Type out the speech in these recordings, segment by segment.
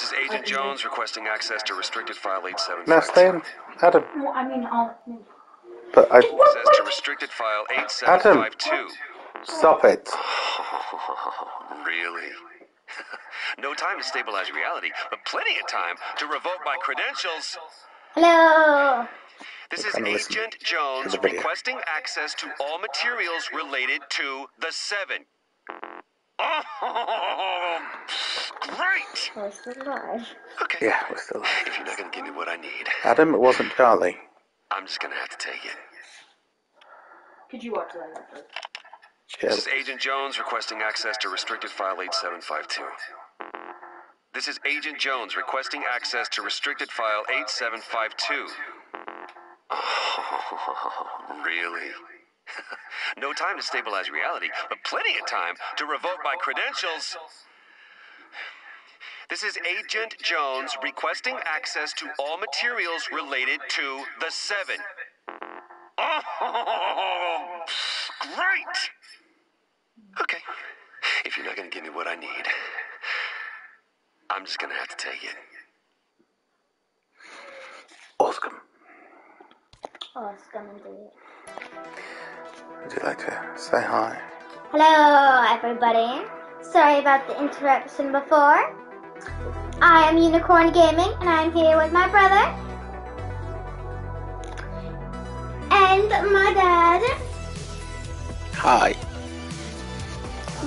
This is Agent Jones requesting access to restricted file Now stay in. Adam. Well, I mean, I'll. But I. Access to restricted file 8752. Stop it. Really? no time to stabilize reality, but plenty of time to revoke my credentials. Hello. This is Agent Jones to the video. requesting access to all materials related to the Seven. Oh, great! Oh, it's alive. Okay. Yeah, we're still. alive. If you're not gonna give me what I need, Adam, it wasn't Charlie. I'm just gonna have to take it. Could you watch that? after? Yeah. This is Agent Jones requesting access to restricted file 8752. This is Agent Jones requesting access to restricted file 8752. Oh, really? No time to stabilize reality, but plenty of time to revoke my credentials. This is Agent Jones requesting access to all materials related to the Seven. Oh, great! Okay. If you're not gonna give me what I need, I'm just gonna have to take it. Awesome. It's it. Would you like to say hi? Hello, everybody. Sorry about the interruption before. I am Unicorn Gaming, and I'm here with my brother and my dad. Hi.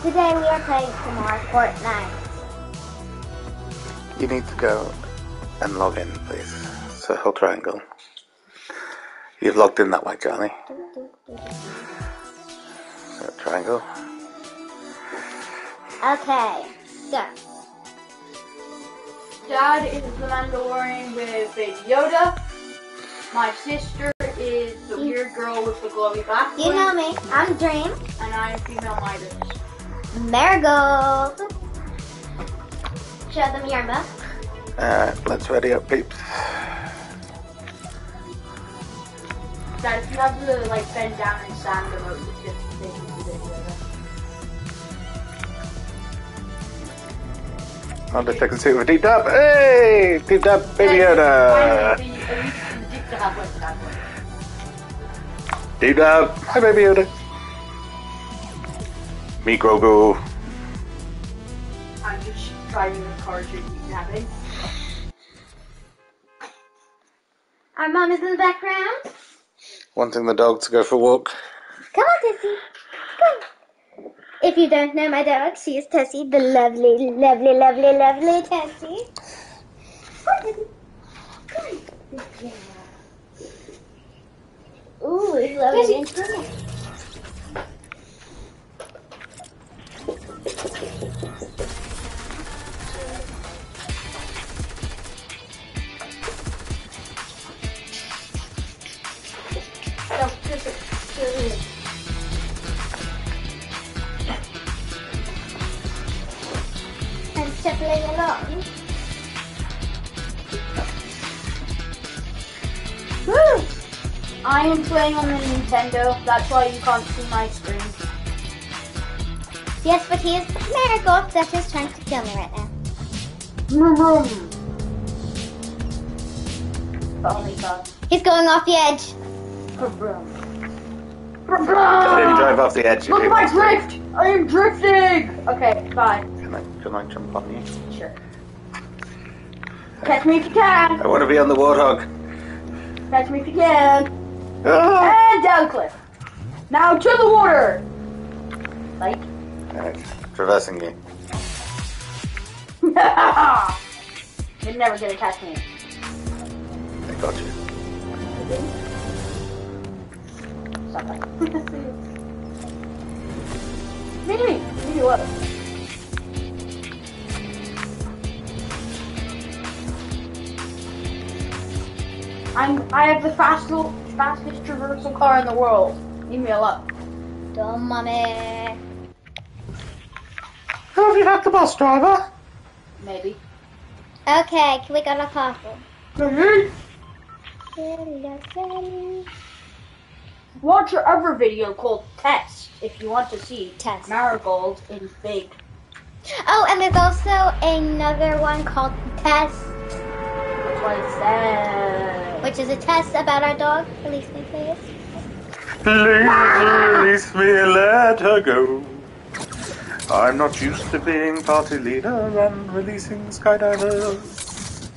Today we are playing some more Fortnite. You need to go and log in, please. Circle triangle. You've logged in that way, Charlie. Circle triangle. Okay, so Dad is the Mandalorian with Baby Yoda. My sister is the weird girl with the glowy back. you know me. I'm Dream And I'm female Midas. Marigold. Show them your book. Uh, let's ready up, peeps. Dad, if you have to like bend down and stand the remote, it's just I'll just take a seat with deep dab. Hey! Deep dab, baby Yoda! Finally, the- at least the dick to have like that one. Deep dab. Hi, baby Yoda. Me, Grogu. I'm just driving the car to kidnapping. Our mom is in the background. Wanting the dog to go for a walk. Come on, Tessie. Come. If you don't know my dog, she is Tessie, the lovely, lovely, lovely, lovely Tessie. Come on, Tessie. Come on. Yeah. Ooh, it's lovely and I am playing on the Nintendo. That's why you can't see my screen. Yes, but he is Marigold that is trying to kill me right now. Vroom, vroom. But God. He's going off the edge. Let him drive off the edge. Look at my wants to. drift! I am drifting! Okay, bye. Can I, can I jump on you? Sure. Catch me if you can. I want to be on the warthog. Catch me if you can. Ah! And down the cliff. Now to the water. Like. Alright, traversing you. You're never gonna catch me. I got you. Stop that. Maybe. Maybe what? I'm. I have the fast fastest, fastest traversal car in the world. Leave me alone. Dumb mommy. Have you had the bus driver? Maybe. Okay, can we go to coffee? Mhm. Watch our other video called Test if you want to see Test. Marigold in big. Oh, and there's also another one called Test, What is that? Which is a test about our dog. Release me, please. Please release me, let her go. I'm not used to being party leader and releasing skydivers.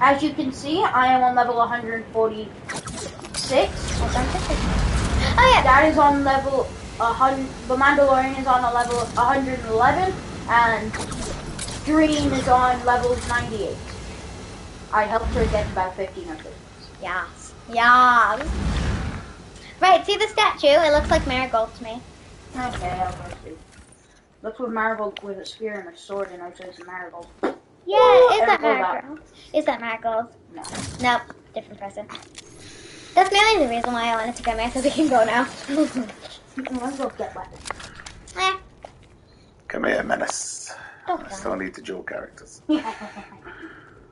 As you can see, I am on level 146. Hold on just a second. Oh yeah, That is on level 100. The Mandalorian is on a level 111, and Dream is on level 98. I helped her get about 1500. Yes. Yes. Right, see the statue? It looks like Marigold to me. Okay, I'll go see. Looks with Marigold with a spear and a sword, and I chose Marigold. Yeah, Ooh, is that Marigold Is that Marigold? No. Nope, different person. That's mainly the reason why I wanted to come here so we can go now. Let's go get weapons. eh, Come here, Menace. don't I still need the dual characters.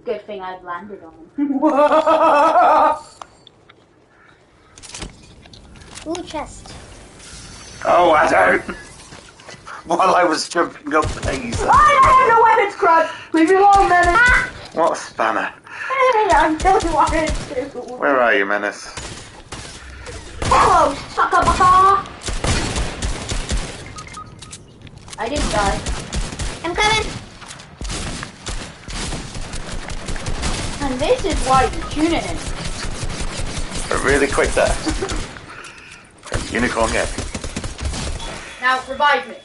Good thing I've landed on him. Ooh, chest. Oh, I don't. While I was jumping up the laser. I have no weapons, crud! Leave me alone, Menace! Ah! What a spanner. I don't want to. Where are you, Menace? Hello, sucker bucker! I didn't die. I'm coming. And this is why you're tuning in. But really quick there. Unicorn, yeah. Now, revive me.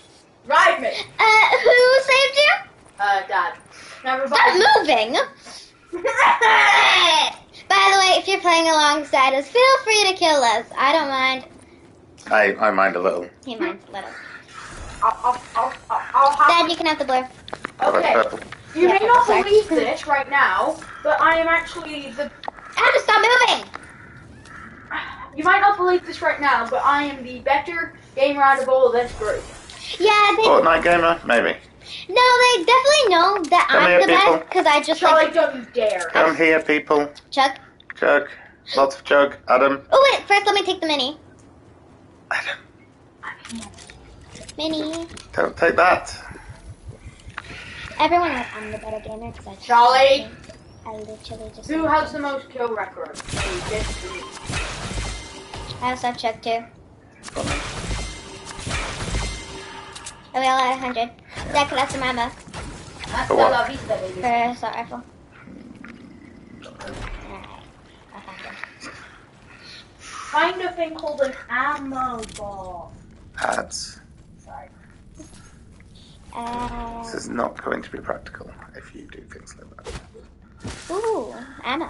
Revive me! Uh, who saved you? Uh, Dad. Now, revive Stop me. moving. By the way, if you're playing alongside us, feel free to kill us. I don't mind. I, I mind a little. He minds a little. I'll, I'll, I'll, I'll, I'll have Dad, you can have the blue. Okay. Purple. You may not sorry. believe this right now, but I am actually the. Adam, stop moving. You might not believe this right now, but I am the better gamer out of all of this group. Yeah, they, Fortnite gamer? Maybe. no, they definitely know that Come I'm here, the best because I just Charlie, like don't you dare. Come here, people. Chuck. Jug. Lots of jug. Adam. Oh wait, first let me take the mini. Adam. Mini. Don't take that. Everyone knows I'm the better gamer because I just Charlie. I literally just. Who has the most kill record? Hey, this dude. I also have Chuck too. Are we all at 100? Dad, could I have some ammo That's For the what? La Vista, baby. for assault rifle? Alright. I. Find a thing called an ammo ball. Ads. Sorry. Uh, This is not going to be practical if you do things like that. ooh, ammo.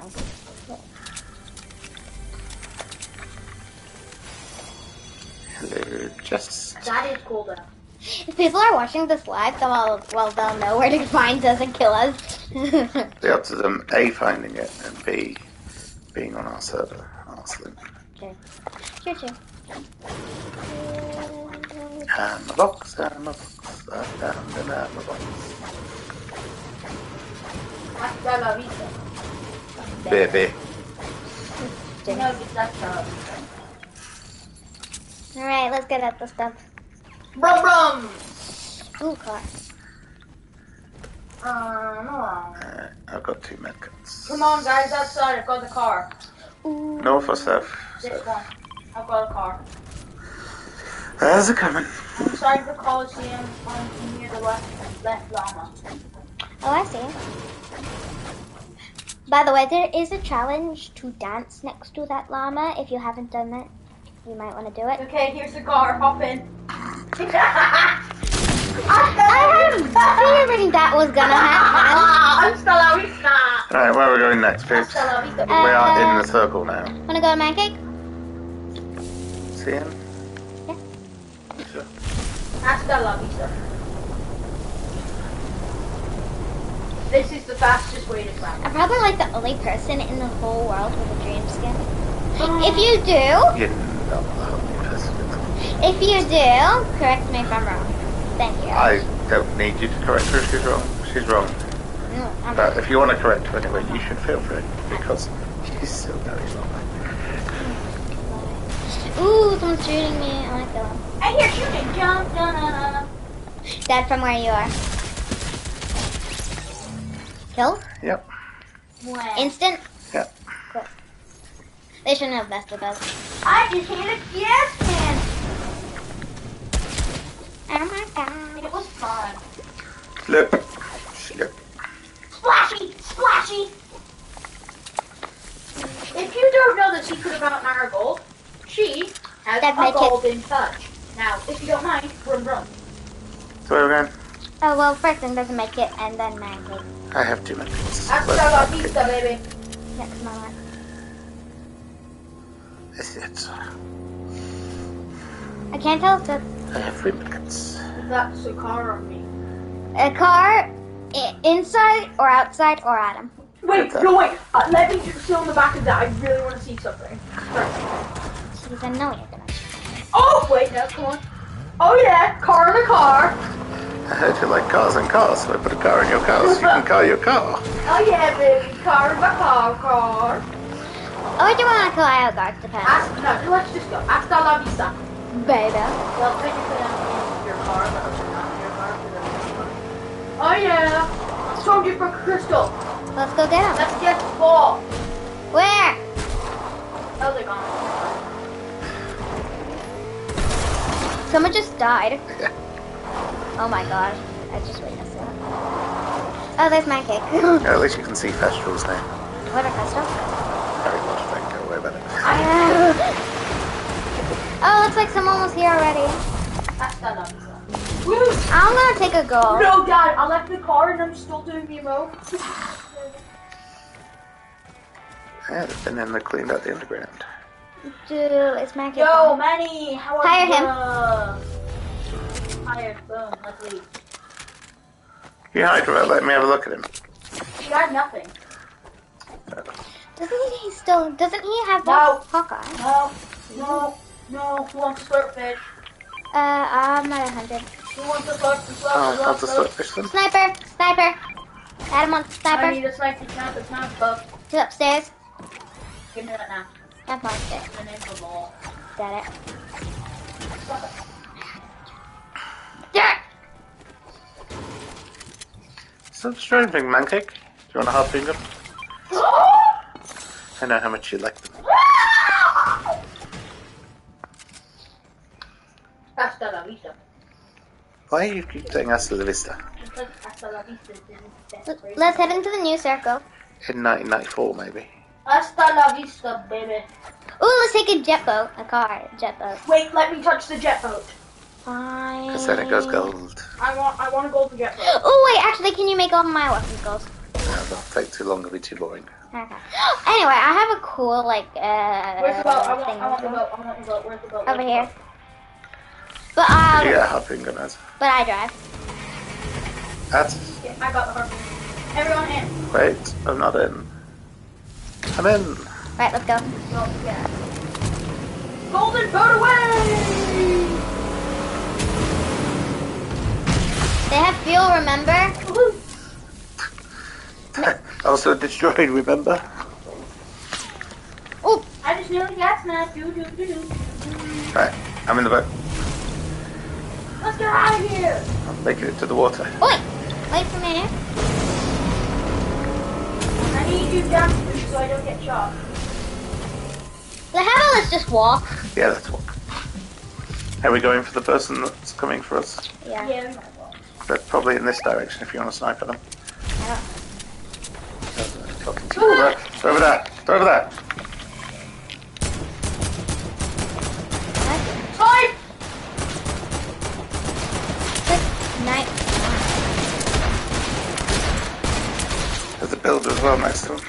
Hello, just. That is cool though. If people are watching this live, then well, well, they'll know where to find us and kill us. The odds of them A finding it and B being on our server are slim. Choo choo. Hammer box, hammer box, I found an hammer box. That's La Vista. Baby. No, that's the La Vista. Alright, let's get at the stuff. Brum brum! Ooh, car. Uh, no. Uh, I've got two medkits. Come on, guys, outside. I've got the car. Ooh. North or south? This one. I've got a car. There's it coming. Inside the Coliseum on near the left, left llama. Oh, I see. By the way, there is a challenge to dance next to that llama. If you haven't done that, you might want to do it. Okay, here's the car. Hop in. I had a feeling that was gonna happen. Hasta la vista. Alright, where are we going next, peeps? Hasta. We are in Uh, the circle now. Wanna go to man cake? See him? Yeah. Sure. Hasta la vista. This is the fastest way to climb. I'm probably like the only person in the whole world with a dream skin. If um. you do, You're not the only person. if you do, correct me if I'm wrong. Thank you. I don't need you to correct her if she's wrong. She's wrong. I'm But if you want to correct her anyway, you should feel free because she's so very wrong. Ooh, someone's shooting me. I wanna kill him. I hear shooting. Jump, da, da, da. Dad, from where you are. Kill? Yep. When? Instant? Yep. They shouldn't have vested us. I just hit a gas can. Oh my god. It was fun. Look. Look. Splashy! Splashy! If you don't know the secret about Marigold, she has That a make it- golden touch. Now, if you don't mind, brum brum. So where we're going? Oh well, first thing doesn't make it, and then pancake. I have two minutes. I Hasta la vista, baby. Next moment. This is it. I can't tell if that's I have three minutes. That's a car on me. a car inside or outside or Adam. Wait, no, wait. Uh, let me sit on the back of that. I really want to see something. Jeez, I know you're gonna. Oh, wait, no, come on. Oh, yeah, car in a car. I heard you like cars and cars, so I put a car in your car so you can car your car. Oh, yeah, baby, car in a car, car. Oh, do you want to call out guards depends. Hasta, no, let's just go. Hasta la vista. Baby. Well, technically I'm in your car, but I'm not in your car. 'cause I'm in your car. Oh, yeah. Storm Jumper Crystal. Let's go down. Let's get the ball. Where? Oh, they're gone. Someone just died. Oh my god. I just witnessed that. Oh, there's my cake. Yeah, at least you can see Festral's name. what a custom. Very much, don't go away about oh, it. oh, looks like someone was here already. Hasta la vista. I'm gonna take a go. No, Dad, I left the car and I'm still doing the emote. Yeah, they've been in there cleaned out the underground. Dude, it's my cake. Yo, Manny, how are Hire you? him. him. Hired, boom, let's leave. You Hydra, let me have a look at him. He got nothing. Doesn't he still? Doesn't he have No. that Hawkeye? No, no, no, who wants to slurp fish? Uh, I'm at 100. Who wants to slurp the slurp, Oh, slurp, want to slurp? slip fish? Sniper! Sniper! Adam wants I sniper. need a sniper, sniper, sniper. He's upstairs. Give me that now. That's not upstairs. The name of the ball. Got it. Yeah. So strange thing, Mancake. Do you want a hot finger? I know how much you like them. Hasta la vista. Why do you keep saying hasta la vista? Because hasta la vista is the best phrase. Let's head into the new circle. In 1994, maybe. Hasta la vista, baby. Ooh, let's take a jet boat. A car, jet boat. Wait, let me touch the jet boat. Fine. Because then it goes gold. I want, I want a golden jet boat. Oh wait, actually, can you make all my weapons gold? No, that'll take too long, it'll be too boring. Okay. Anyway, I have a cool like uh Where's the boat? I want, thing I want the boat. I want the boat. Where's the boat? Over the here. boat? But um, You get a hot but I drive. That's. Yeah, I got the harpoon. Everyone in. Wait, I'm not in. I'm in. Right, let's go. Go, yeah. Golden boat away! They have fuel, remember? Also destroyed, remember? Oh, I just nearly gas mask. Do, do, do, do. Right, I'm in the boat. Let's get out of here! I'm making it to the water. wait, wait for me. I need you down so I don't get shot. So how about let's just walk? Yeah, that's what. Are we going for the person that's coming for us? Yeah. Yeah, we might as well. They're probably in this direction if you want to snipe at them. I don't- Talking to you. Over there. They're over there. They're over there. Five! Good night. There's a builder as well next to him.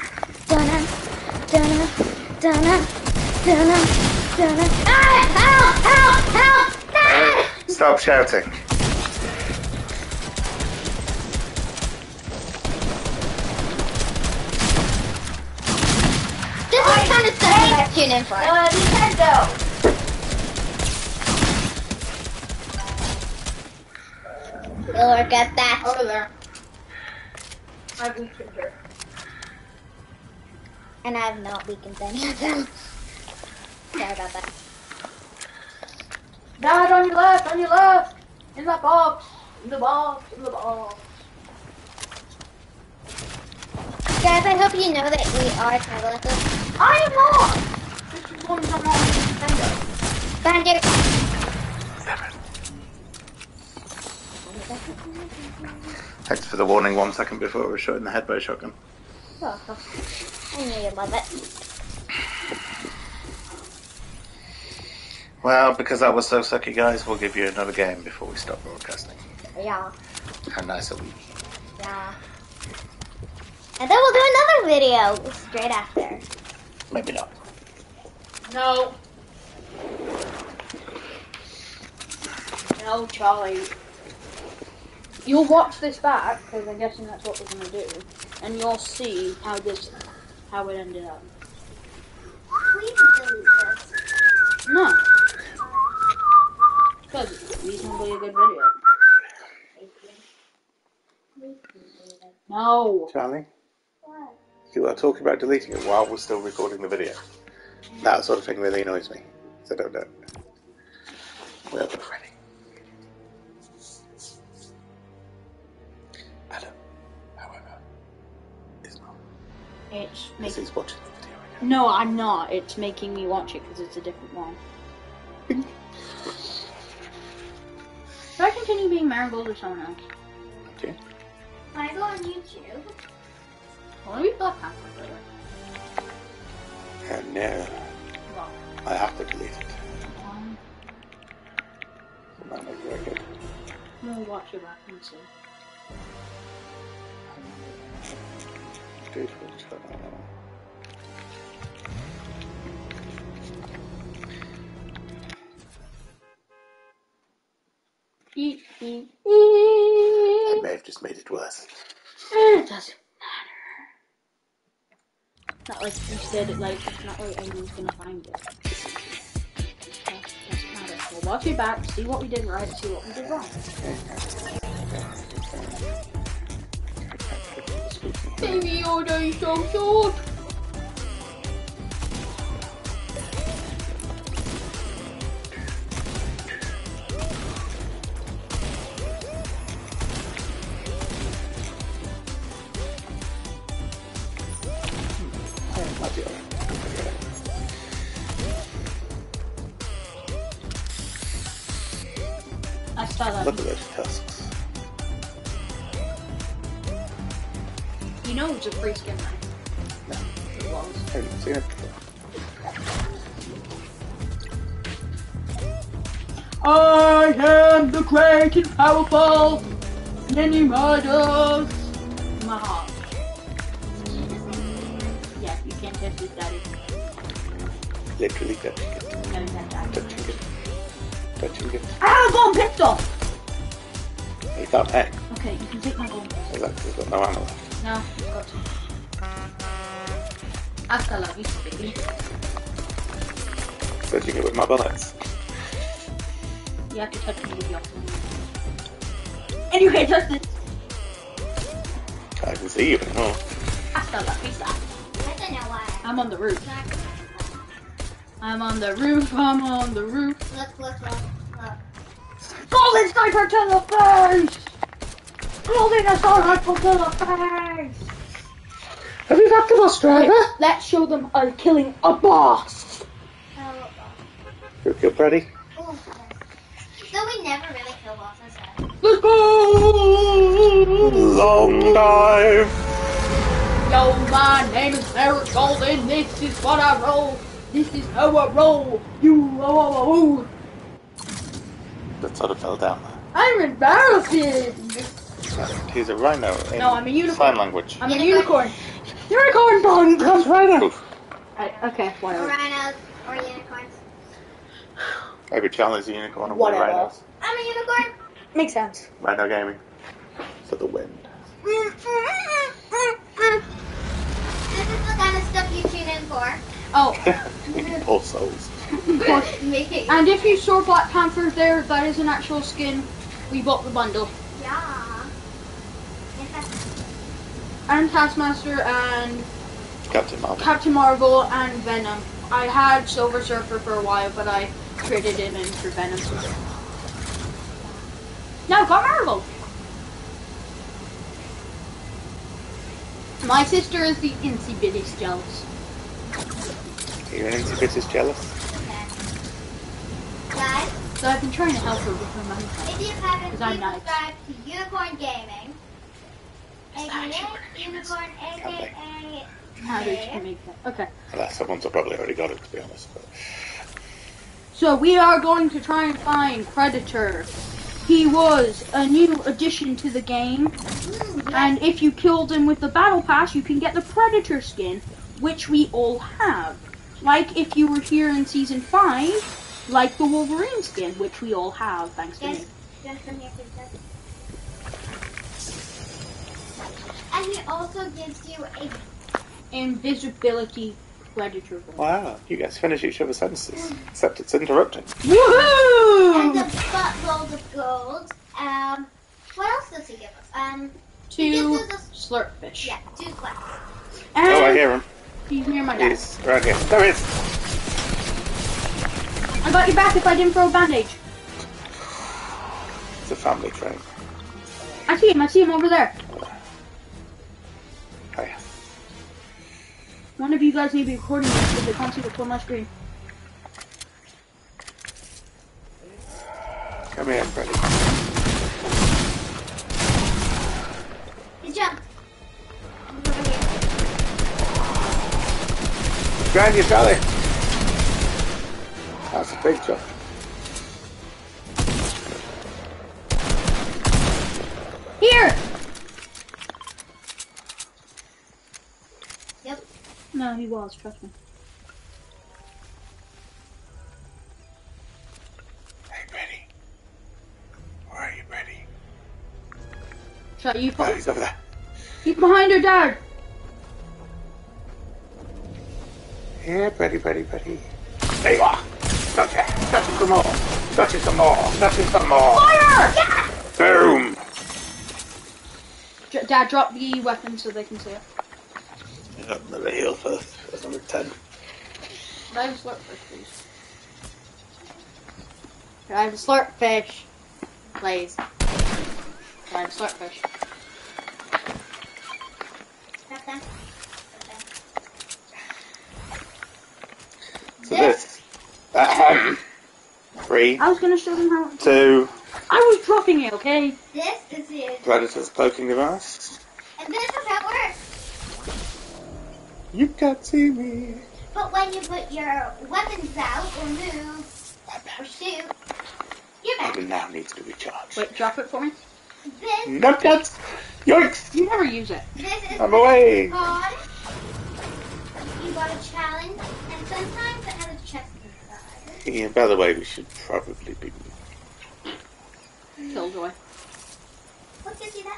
Ah! Help! Help! Help! Ah! Stop shouting. This is kind of stuff to tune in for. Uh, Nintendo! We'll work at that. Over there. I weakened her. And I have not weakened any of them. Sorry about that. Dad, on your left, on your left! In that box! In the box, in the box. Guys, I hope you know that we are talented. I am not! This is one I'm on Nintendo. Thunder. Thanks for the warning one second before we were shot in the head by a shotgun. Oh, I knew you'd love it. Well, because that was so sucky, guys, we'll give you another game before we stop broadcasting. Yeah, How nice of you. yeah. And then we'll do another video straight after. Maybe not. No. No, Charlie. You'll watch this back, because I'm guessing that's what we're going to do, and you'll see how this, how it ended up. Please delete this. No. Because it's reasonably a good video. No. Charlie? What? You are talking about deleting it while we're still recording the video. That sort of thing really annoys me. So don't do it. We're ready. It's Because making. he's watching the video again. No, I'm not. It's making me watch it because it's a different one. Should I continue being Marigold or someone else? Okay. Can I go on YouTube? I want to be Black Panther. later. And now Well, I have to delete it. um, That might be very good. I'm gonna watch it back and see. I may have just made it worse. It doesn't matter. Not like you said it like it's not like anyone's gonna find it. That doesn't matter. We'll watch it back, see what we did right, see what we did wrong. Yoda is so powerful Mini Murders. My heart. Yeah, you can't touch this, daddy. Literally touching it. No, can't touch it. Touching it. Touching it. Ah, I have a golden pistol! You can't hang. Okay, you can take my golden pistol. Exactly. We've got no ammo left. No, you've got to. Hasta la vista, baby. Touching it with my bullets. You have to touch me with your And you can't touch this. I can see you anymore. Hasta la vista. I don't know why. I'm on the roof. I'm on the roof, I'm on the roof. Look, look, look, look. Golden sniper to the face! Golden assault rifle to the face! Have you got the bus driver? Let's show them are killing a boss! Oh, You kill Freddy? oh, yes. So we never really kill bosses. huh? Let's go! Long dive. Yo, my name is Eric Golden. This is what I roll. This is how I roll. You, oh, oh, oh, oh. That sort of fell down. I'm embarrassed. He's a rhino in No, I'm a unicorn. sign language. I'm a unicorn. Unicorn bong. That's rhino. I, okay, Or whatever. rhinos, or unicorns. Every channel is a unicorn and Whatever. rhinos. I'm a unicorn. Makes sense. Rhino gaming. For the win. This is the kind of stuff you tune in for. Oh, All souls. Me. and if you saw Black Panther there, that is an actual skin. We bought the bundle. Yeah. Yes, And Taskmaster and Captain Marvel. Captain Marvel and Venom. I had Silver Surfer for a while, but I traded him in for Venom. No, got Marvel. My sister is the insy bitty jealous. You're an insy bit is jealous. Guys, So I've been trying to help her with her money. if you haven't, Because I'm please nice. subscribe to Unicorn Gaming. AKA Unicorn, AKA. How did you make that? Okay. Well, someone's probably already got it, to be honest. But So we are going to try and find Predator. He was a new addition to the game, and if you killed him with the battle pass, you can get the Predator skin, which we all have. Like if you were here in season five, like the Wolverine skin, which we all have, thanks to me. Yes. Just come here, princess. And he also gives you a Invisibility Predator. voice. wow, you guys finish each other's sentences, except it's interrupting. Woohoo! And Woohoo! a buttload of gold. Um, what else does he give us? Um, Two He gives us slurpfish. yeah, two quests. And Oh, I hear him. he's near my dad. He's right here. There he is. I got your back if I didn't throw a bandage. It's a family train. I see him. I see him over there. One of you guys need to be recording this because they can't see what's on my screen. Come here, Freddy. He jumped. He's over here. Grind you, Charlie. That's a big jump. Here! Yep. No, he was. Trust me. Hey, Freddy. Where are you, Freddy? Shut you. Oh, he's over there. he's behind her, Dad. Here, Freddy, Freddy, Freddy. There you are. touch Gotcha. Gotcha some more. Gotcha some more. Gotcha some more. Fire! Boom. J- Dad, drop the weapon so they can see it. Yep, Another heal first. That's number 10. I have a slurp fish, please? Can I have a slurp fish? Please. Can I have a slurp fish? Stop that. So this. Ahem. Three, I was gonna show them how. two, I was dropping it, okay? This is it. Predator's cloaking device. And You can't see me. But when you put your weapons out or move or shoot, you're back. Weapon now needs to be charged. Wait, drop it for me. This, No, that's. Yoinks! You never use it. this is I'm away. called. You got a challenge, and sometimes it has a chest inside. Yeah, by the way, we should probably be. Killjoy. What gives you that feeling?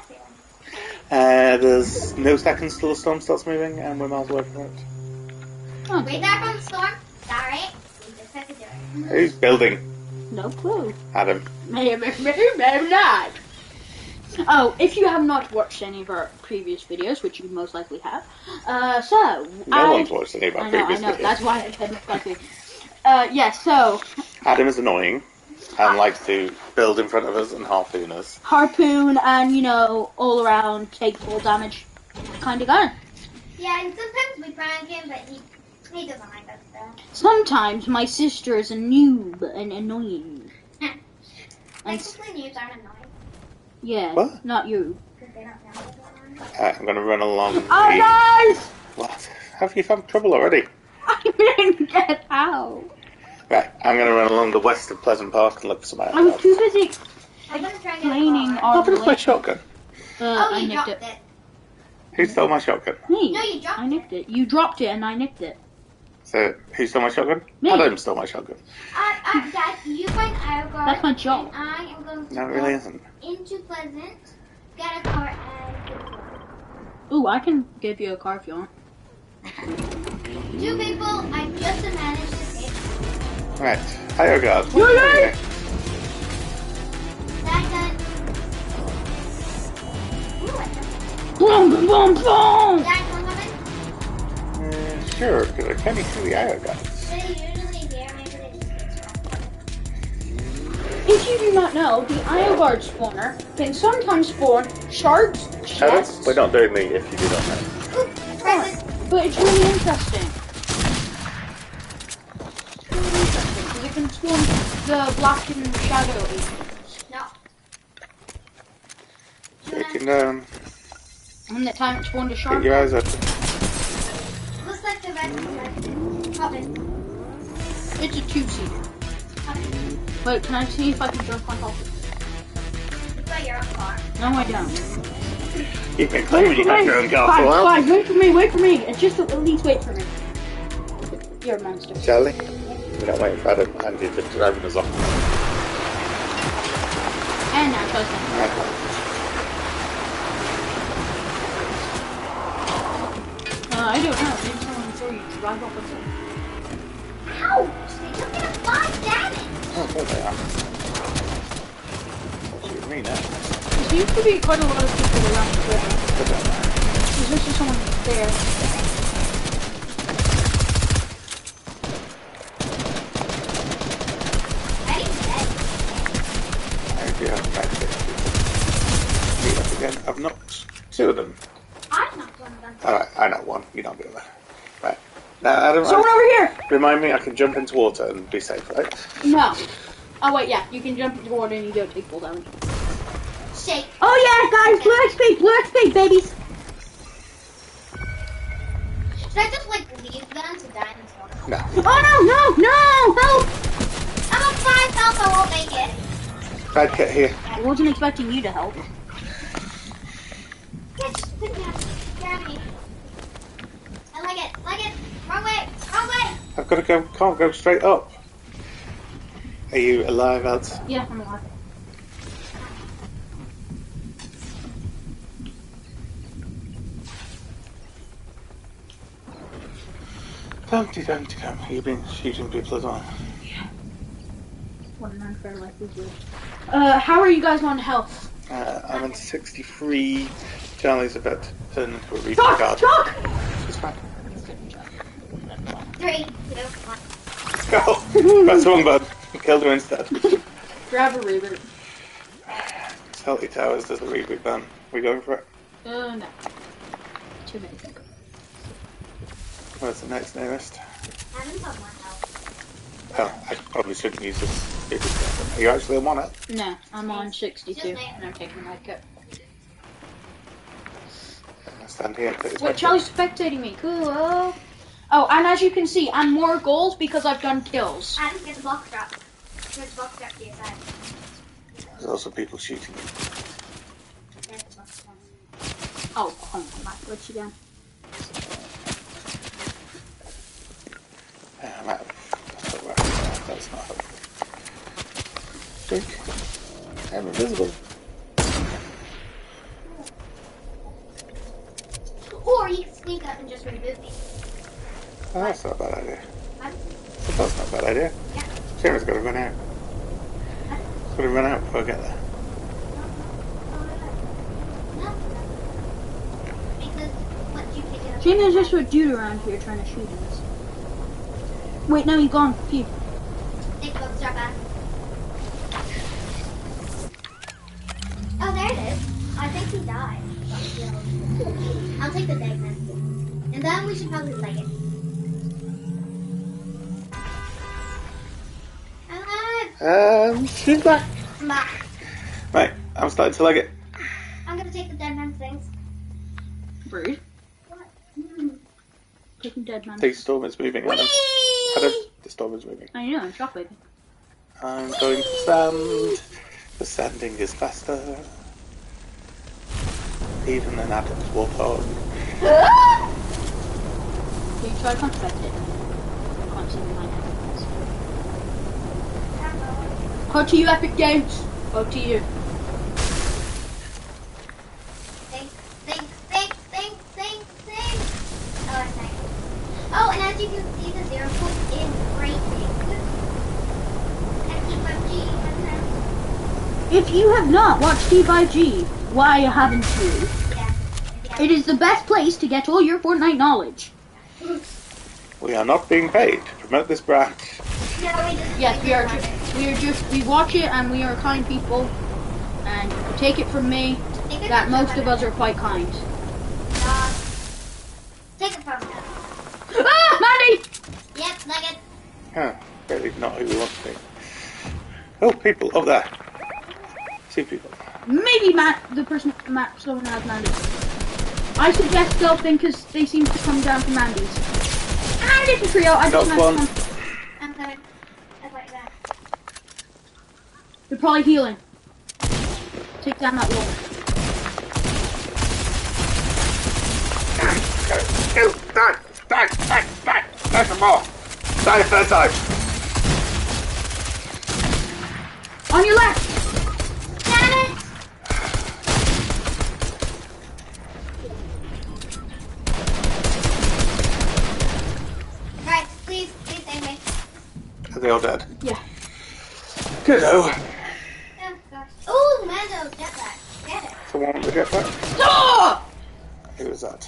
Uh, there's no seconds till the storm starts moving, and we're miles away from it. Oh, Way back on the storm. Sorry, we just have to do it. Who's building? no clue. Adam. Maybe, maybe, maybe not. Oh, if you have not watched any of our previous videos, which you most likely have, uh, so No I, one's watched any of our I know, I know. videos. That's why I said most likely. Uh, yeah. So Adam is annoying and likes to build in front of us and harpoon us. harpoon and you know all around take full damage kind of gun. Yeah, and sometimes we prank him, but he he doesn't like us though. Sometimes my sister is a noob and annoying. And s- Basically, news aren't annoying yeah, What? not you. because they don't know what's going on. Uh, I'm going to run along the... Oh guys, What? Have you found trouble already? I didn't get out. Right, I'm going to run along the west of Pleasant Park and look for some I was too busy I'm gonna try and get a explaining car. our What happened to my shotgun? Uh, Oh, I you nicked dropped it. it. Who stole my shotgun? Me. No, you dropped I nicked it. You dropped it and I nicked it. So, who stole my shotgun? Me. Adam stole my shotgun. Uh, uh, Dad, you find Irogar. That's my job. And I am going to No, it really isn't. into Pleasant, get a car, and get a car. Ooh, I can give you a car if you want. Two people, I just managed That done. Ooh, I jumped. Boom, boom, boom, boom. Uh, sure, because I can't see the IO guys. They usually here, maybe they just get dropped. If you do not know, the IO guard spawner can sometimes spawn sharks, chests. We're not doing me if you do not know. But it's really interesting. It's really interesting because it can spawn the black and shadow agents. No. Taking down. And the time it spawned a Get your eyes open. Looks like the red red. Pop it. It's a two-seater. Wait, can I see if I can jump on top of It's by your own car. it? No, I don't. You can claim you have your own car for a Fine, while. fine, wait for me, wait for me. It's just at least wait for me. You're a monster. Charlie, we're not waiting for Adam. Andy been driving us off. And now Justin. Uh, I don't know. Maybe someone saw you drive off with them. Ouch! They took me to five damage. Oh, there they are. Shoot me now. There seems to be quite a lot of people around the river. Put. There's just someone there. Ready? Dead. I do have back there. Meet up again. I've knocked two of them. I'm not one of them. Alright, I know one. You don't get that. Right. Now, Adam, Someone over here! remind me I can jump into water and be safe, right? No. Oh wait, yeah, you can jump into water and you don't take full damage. Shake. Oh yeah, guys, blue XP, blue XP, babies. Should I just like leave them to die in this water? No. Oh no, no, no, help! I'm on five health. I won't make it. Bad kit here. I wasn't expecting you to help. Catch. Pick me up. Grab me. I like it. Like it. Wrong way. Wrong way. I've got to go. Can't go straight up. Are you alive, Ads? Yeah, I'm alive. Dumpty dumpty dum. You've been shooting people as well. What an unfair life we live. Uh, how are you guys on health? Uh, I'm on 63. Charlie's about to turn into a reaper Talk, guard. talk! She's fine. Three, two, one. Go! Press the wrong button. Killed her instead. Grab a reboot. Salty Towers does the reboot ban. We going for it? Uh, no. Too many. Where's the next nearest? Adam's on one health. Oh, I probably shouldn't use this. Are you actually on it? No, I'm on 62, and I'm taking my cut. I stand here. but it's Wait, Charlie's spectating me. Cool. Oh, Oh, and as you can see, I'm more goals because I've done kills. Adam, get the box drop. Get the box drop to your side. There's also people shooting. There's the box drop. Oh, oh my glitch again. Yeah, I'm out. That's not right. That's not helpful. Drink. I'm invisible. Oh, that's not a bad idea. Huh? That's not a bad idea. Yeah. Sharon's got to run out. It's got to run out before I get there. No. Because once you pick it up. Shane, there's just a dude around here trying to shoot us. Wait, no, he's gone. Phew. Take the box back. Oh, there it is. I think he died. I'll take the dead man. And then we should probably leg it. She's back. I'm back. Right, I'm starting to leg it. I'm gonna take the dead man things. Rude. What? Mm. Taking dead man. The storm is moving. Adam. Adam, the storm is moving. I know, I'm shocked. I'm going to sand. The sanding is faster. Even an Adam's warthog. Can you try to contact it? I can't see behind it. Go to you, Epic Games. Go to you. Think, think, think, think, think, think. Oh, that's nice. Oh, and as you can see, the zero point is great big. And keep my G. If you have not watched D5G, why haven't you? Yeah. Yeah. It is the best place to get all your Fortnite knowledge. We are not being paid to promote this brand. No, we just. Yes, we we are. We are just we watch it and we are kind people, and take it from me that most of us are quite kind. Uh, take it from me. Ah, money. Yep, nugget. Huh? Really not who we want to be. Oh, people up there. Two people. Maybe Matt, the person Matt, someone has Mandy's. I suggest Dolphin because they seem to come down from Mandy's. And it's a trio. I just one. I'm going. They're probably healing. Take down that wall. Kill! Die! Die! Die! Die! Die some more! Die third time! On your left. Damn it! Right, please, please save me. Are they all dead? Yeah. Good oh. Oh gosh. Ooh, Mando, jetpack. Get it. Someone with the! Who was that?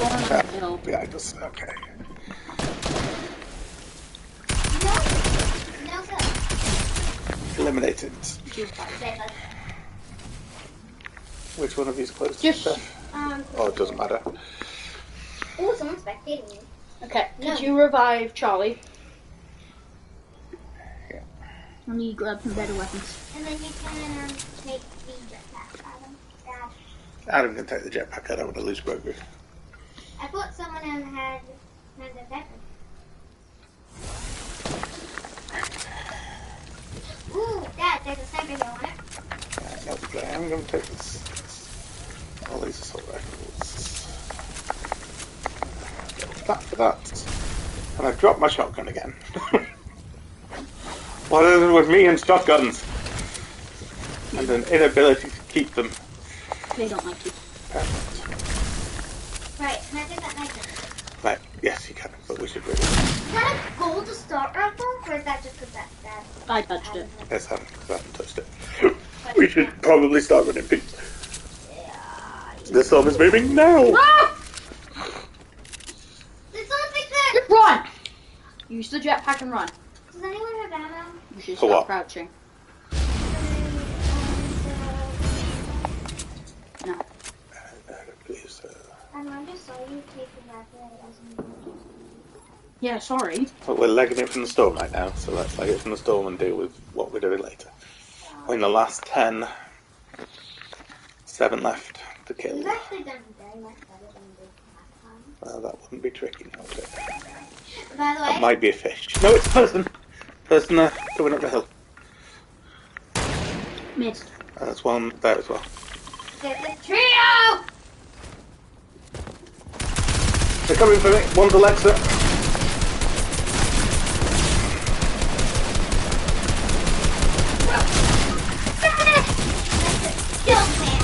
One on Yeah, the hill. behind us. Okay. No. No good. Eliminated. Which one of these closest? Just- to- Um. Oh, it doesn't matter. Ooh, someone's spectating me. Okay. No. Could you revive Charlie? Yeah. Let me grab some better weapons. And then you can um, take the jetpack, Adam. Dad. Adam can take the jetpack. I don't want to lose Grogu. I thought someone had had a jetpack. Ooh, Dad, there's a sniper here on it. Yeah, uh, no, but I am going to take this. All these assault rifles. That for that. And I've dropped my shotgun again. what is it with me and shotguns? And an inability to keep them. They don't like you. Perfect. Right, can I take that knife? Right, yes, you can, but we should bring Is that a gold to start rifle, or is that just because that Dad? I touched it. Yes, I haven't, 'cause I haven't touched it. We should probably start running people. The storm is moving now. Ah! Did someone fix it? Run! Use the jetpack and run. Does anyone have ammo? You should stop crouching. I know, I'm just sorry you take the rifle. It wasn't. Yeah, sorry. But we're legging it from the storm right now, so let's leg it from the storm and deal with what we're doing later. We're in the last ten. Seven left to kill. We've actually done very much better than we did last time. Well, that wouldn't be tricky now, would it? By the That might be a fish. No, it's a person. Person uh, going up the hill. Missed. That's one there as well. there's a trio! They're coming for me. One's Alexa.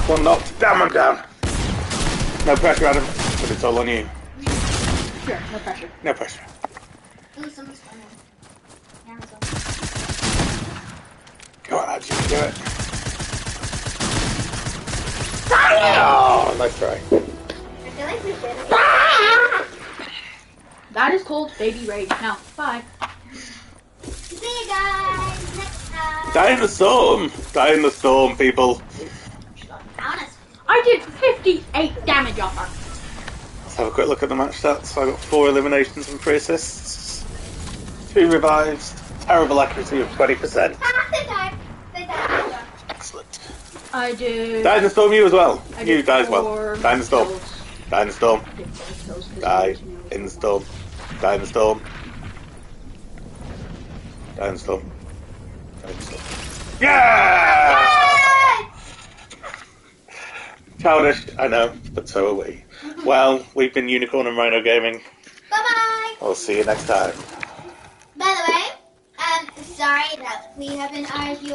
One knocked. Damn, I'm down. No pressure, Adam. But it's all on you. Sure, no pressure. No pressure. Ooh, someone's coming. Amazon. Come on, Adam, you can do it. Oh, nice try. I feel like we did it. Ah! That is called baby rage. Now, bye. See you guys next time. Die in the storm. Die in the storm, people. Honest. I did 58 damage off her. Let's have a quick look at the match stats. I got four eliminations and three assists. Two revives. Terrible accuracy of 20%. Ah, they died. They died. Excellent. I did. Die in the storm, you as well. I You did die as well. Die in the storm. kills. Die in the storm. I did four kills 'cause Die I was, you know, in the storm. Die in the storm. Die in storm. Die storm. Yeah! Childish, I know, but so are we. Well, we've been Unicorn and Rhino Gaming. Bye bye. I'll see you next time. By the way, um, sorry that we haven't argued.